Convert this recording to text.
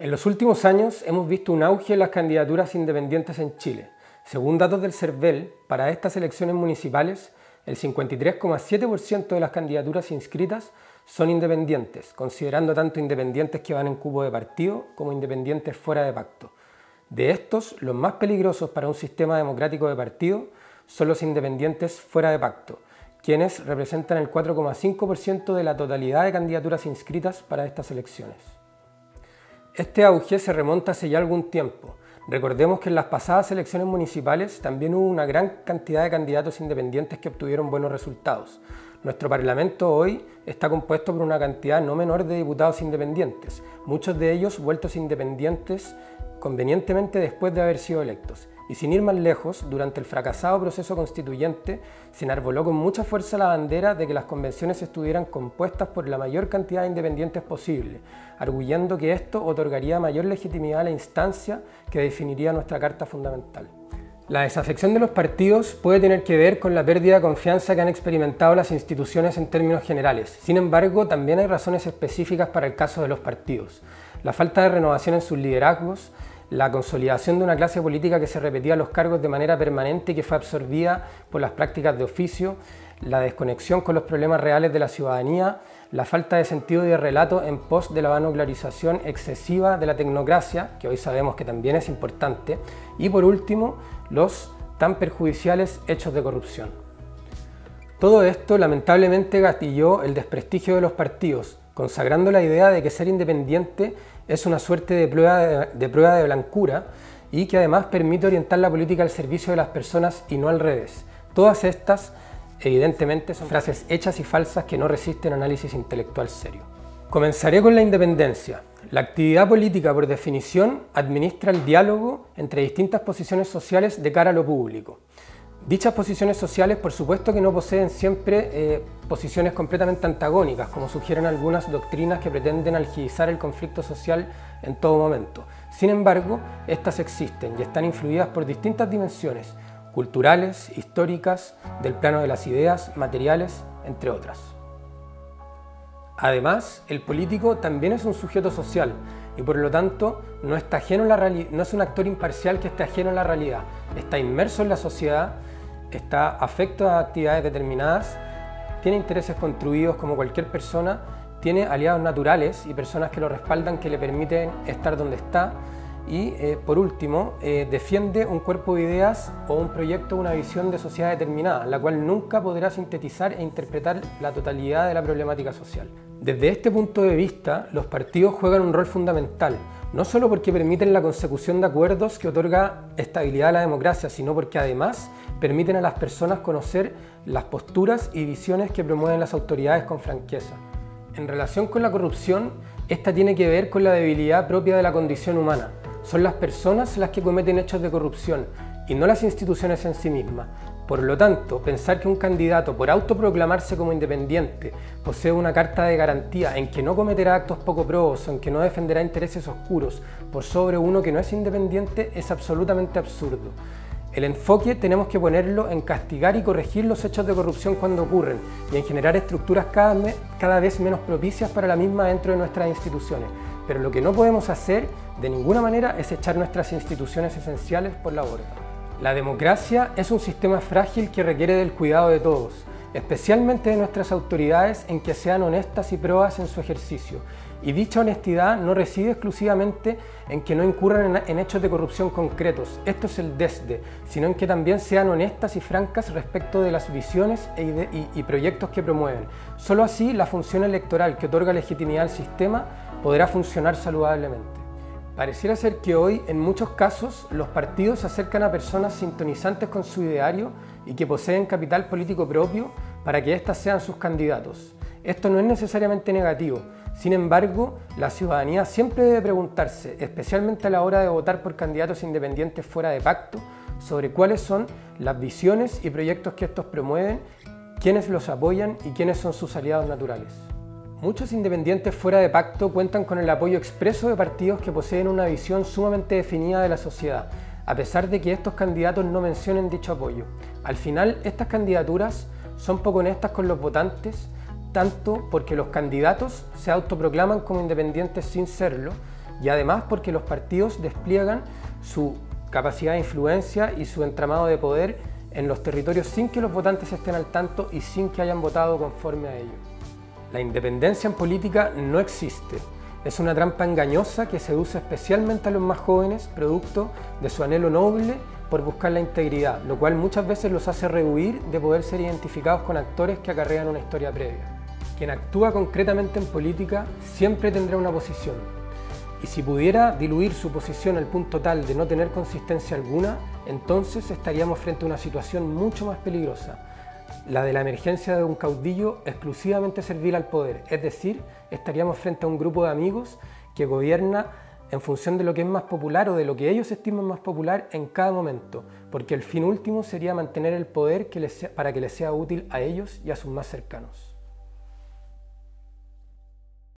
En los últimos años hemos visto un auge en las candidaturas independientes en Chile. Según datos del CERVEL, para estas elecciones municipales, el 53,7% de las candidaturas inscritas son independientes, considerando tanto independientes que van en cubo de partido como independientes fuera de pacto. De estos, los más peligrosos para un sistema democrático de partido son los independientes fuera de pacto, quienes representan el 4,5% de la totalidad de candidaturas inscritas para estas elecciones. Este auge se remonta hace ya algún tiempo. Recordemos que en las pasadas elecciones municipales también hubo una gran cantidad de candidatos independientes que obtuvieron buenos resultados. Nuestro Parlamento hoy está compuesto por una cantidad no menor de diputados independientes, muchos de ellos vueltos independientes convenientemente después de haber sido electos. Y sin ir más lejos, durante el fracasado proceso constituyente se enarboló con mucha fuerza la bandera de que las convenciones estuvieran compuestas por la mayor cantidad de independientes posible, arguyendo que esto otorgaría mayor legitimidad a la instancia que definiría nuestra Carta Fundamental. La desafección de los partidos puede tener que ver con la pérdida de confianza que han experimentado las instituciones en términos generales. Sin embargo, también hay razones específicas para el caso de los partidos. La falta de renovación en sus liderazgos, la consolidación de una clase política que se repetía los cargos de manera permanente y que fue absorbida por las prácticas de oficio, la desconexión con los problemas reales de la ciudadanía, la falta de sentido y de relato en pos de la vanuglarización excesiva de la tecnocracia, que hoy sabemos que también es importante, y por último, los tan perjudiciales hechos de corrupción. Todo esto lamentablemente gatilló el desprestigio de los partidos, consagrando la idea de que ser independiente es una suerte de prueba de, prueba de blancura y que además permite orientar la política al servicio de las personas y no al revés. Todas estas, evidentemente, son frases hechas y falsas que no resisten análisis intelectual serio. Comenzaré con la independencia. La actividad política, por definición, administra el diálogo entre distintas posiciones sociales de cara a lo público. Dichas posiciones sociales, por supuesto que no poseen siempre eh, posiciones completamente antagónicas, como sugieren algunas doctrinas que pretenden algizar el conflicto social en todo momento. Sin embargo, estas existen y están influidas por distintas dimensiones, culturales, históricas, del plano de las ideas, materiales, entre otras. Además, el político también es un sujeto social y por lo tanto no, está ajeno a la no es un actor imparcial que esté ajeno a la realidad, está inmerso en la sociedad está afecto a actividades determinadas, tiene intereses construidos como cualquier persona, tiene aliados naturales y personas que lo respaldan, que le permiten estar donde está y, eh, por último, eh, defiende un cuerpo de ideas o un proyecto una visión de sociedad determinada, la cual nunca podrá sintetizar e interpretar la totalidad de la problemática social. Desde este punto de vista, los partidos juegan un rol fundamental, no solo porque permiten la consecución de acuerdos que otorga estabilidad a la democracia, sino porque además permiten a las personas conocer las posturas y visiones que promueven las autoridades con franqueza. En relación con la corrupción, esta tiene que ver con la debilidad propia de la condición humana. Son las personas las que cometen hechos de corrupción y no las instituciones en sí mismas. Por lo tanto, pensar que un candidato, por autoproclamarse como independiente, posee una carta de garantía en que no cometerá actos poco probos en que no defenderá intereses oscuros por sobre uno que no es independiente es absolutamente absurdo. El enfoque tenemos que ponerlo en castigar y corregir los hechos de corrupción cuando ocurren y en generar estructuras cada, cada vez menos propicias para la misma dentro de nuestras instituciones. Pero lo que no podemos hacer de ninguna manera es echar nuestras instituciones esenciales por la borda. La democracia es un sistema frágil que requiere del cuidado de todos, especialmente de nuestras autoridades en que sean honestas y probas en su ejercicio. Y dicha honestidad no reside exclusivamente en que no incurran en, hechos de corrupción concretos, esto es el desde, sino en que también sean honestas y francas respecto de las visiones e y proyectos que promueven. Solo así la función electoral que otorga legitimidad al sistema podrá funcionar saludablemente. Pareciera ser que hoy, en muchos casos, los partidos se acercan a personas sintonizantes con su ideario y que poseen capital político propio para que éstas sean sus candidatos. Esto no es necesariamente negativo, sin embargo, la ciudadanía siempre debe preguntarse, especialmente a la hora de votar por candidatos independientes fuera de pacto, sobre cuáles son las visiones y proyectos que estos promueven, quiénes los apoyan y quiénes son sus aliados naturales. Muchos independientes fuera de pacto cuentan con el apoyo expreso de partidos que poseen una visión sumamente definida de la sociedad, a pesar de que estos candidatos no mencionen dicho apoyo. Al final, estas candidaturas son poco honestas con los votantes, tanto porque los candidatos se autoproclaman como independientes sin serlo, y además porque los partidos despliegan su capacidad de influencia y su entramado de poder en los territorios sin que los votantes estén al tanto y sin que hayan votado conforme a ello. La independencia en política no existe. Es una trampa engañosa que seduce especialmente a los más jóvenes, producto de su anhelo noble por buscar la integridad, lo cual muchas veces los hace rehuir de poder ser identificados con actores que acarrean una historia previa. Quien actúa concretamente en política siempre tendrá una posición, y si pudiera diluir su posición al punto tal de no tener consistencia alguna, entonces estaríamos frente a una situación mucho más peligrosa, la de la emergencia de un caudillo exclusivamente servil al poder, es decir, estaríamos frente a un grupo de amigos que gobierna en función de lo que es más popular o de lo que ellos estiman más popular en cada momento, porque el fin último sería mantener el poder para que les sea útil a ellos y a sus más cercanos.